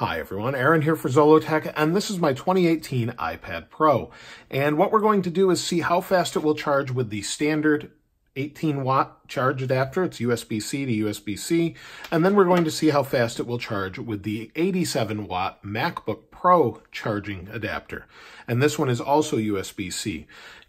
Hi everyone, Aaron here for Zollotech, and this is my 2018 iPad Pro. And what we're going to do is see how fast it will charge with the standard 18 watt charge adapter. It's USB-C to USB-C. And then we're going to see how fast it will charge with the 87 watt MacBook Pro charging adapter. And this one is also USB-C.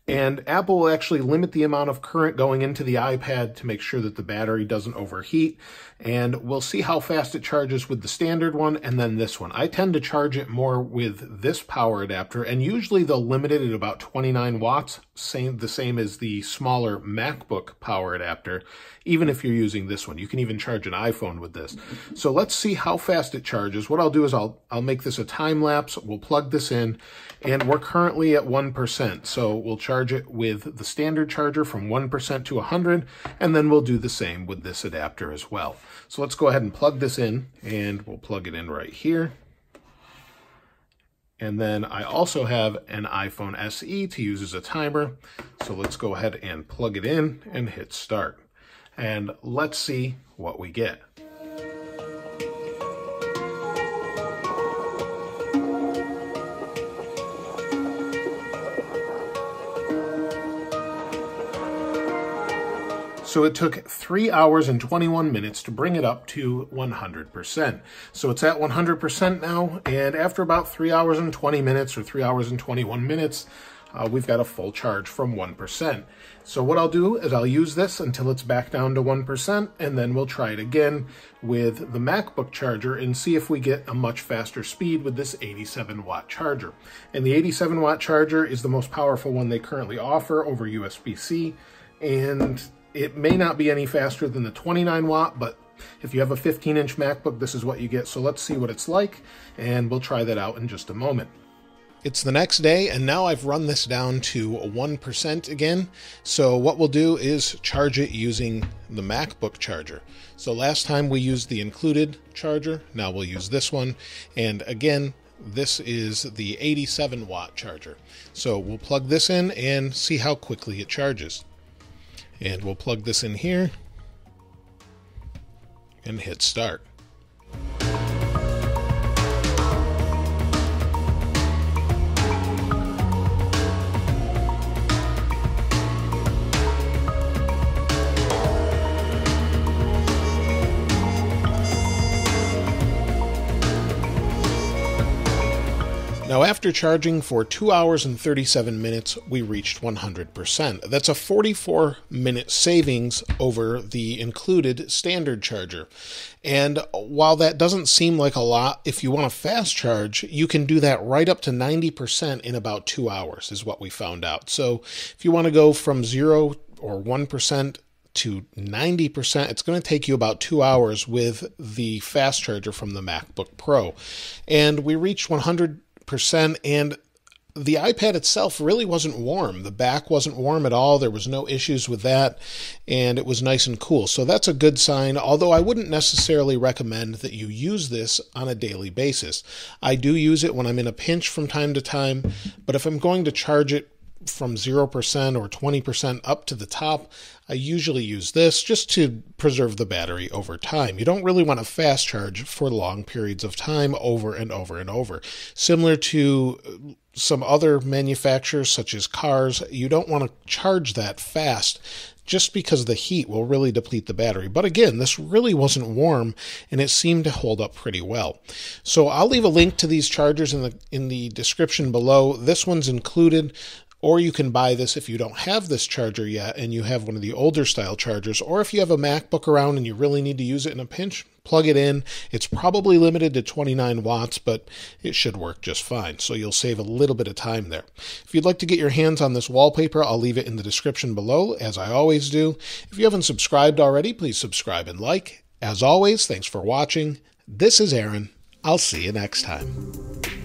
And Apple will actually limit the amount of current going into the iPad to make sure that the battery doesn't overheat. And we'll see how fast it charges with the standard one and then this one. I tend to charge it more with this power adapter, and usually they'll limit it at about 29 watts, same the same as the smaller MacBook power adapter, even if you're using this one. You can even charge an iPhone with this. So let's see how fast it charges. What I'll do is I'll, I'll make this a time lapse. We'll plug this in, and we're currently at 1%. So we'll charge charge it with the standard charger from 1% to 100, and then we'll do the same with this adapter as well. So let's go ahead and plug this in, and we'll plug it in right here. And then I also have an iPhone SE to use as a timer. So let's go ahead and plug it in and hit start. And let's see what we get. So it took 3 hours and 21 minutes to bring it up to 100%. So it's at 100% now, and after about 3 hours and 20 minutes or 3 hours and 21 minutes, uh, we've got a full charge from 1%. So what I'll do is I'll use this until it's back down to 1%, and then we'll try it again with the MacBook charger and see if we get a much faster speed with this 87 watt charger. And the 87 watt charger is the most powerful one they currently offer over USB-C, and it may not be any faster than the 29 watt, but if you have a 15 inch MacBook, this is what you get. So let's see what it's like, and we'll try that out in just a moment. It's the next day, and now I've run this down to 1% again. So what we'll do is charge it using the MacBook charger. So last time we used the included charger, now we'll use this one. And again, this is the 87 watt charger. So we'll plug this in and see how quickly it charges. And we'll plug this in here and hit start. Now, after charging for 2 hours and 37 minutes, we reached 100%. That's a 44 minute savings over the included standard charger. And while that doesn't seem like a lot, if you want a fast charge, you can do that right up to 90% in about 2 hours, is what we found out. So if you want to go from 0 or 1% to 90%. It's going to take you about two hours with the fast charger from the MacBook Pro. And we reached 100 percent and the iPad itself really wasn't warm. The back wasn't warm at all. There was no issues with that, and it was nice and cool. So that's a good sign, although I wouldn't necessarily recommend that you use this on a daily basis. I do use it when I'm in a pinch from time to time, but if I'm going to charge it from 0% or 20% up to the top, I usually use this just to preserve the battery over time. You don't really want to fast charge for long periods of time over and over and over. Similar to uh, some other manufacturers, such as cars, you don't want to charge that fast just because the heat will really deplete the battery. But again, this really wasn't warm and it seemed to hold up pretty well. So I'll leave a link to these chargers in the in the description below. This one's included. Or you can buy this if you don't have this charger yet and you have one of the older style chargers, or if you have a MacBook around and you really need to use it in a pinch, plug it in. It's probably limited to 29 watts, but it should work just fine. So you'll save a little bit of time there. If you'd like to get your hands on this wallpaper, I'll leave it in the description below, as I always do. If you haven't subscribed already, please subscribe and like. As always, thanks for watching. This is Aaron. I'll see you next time.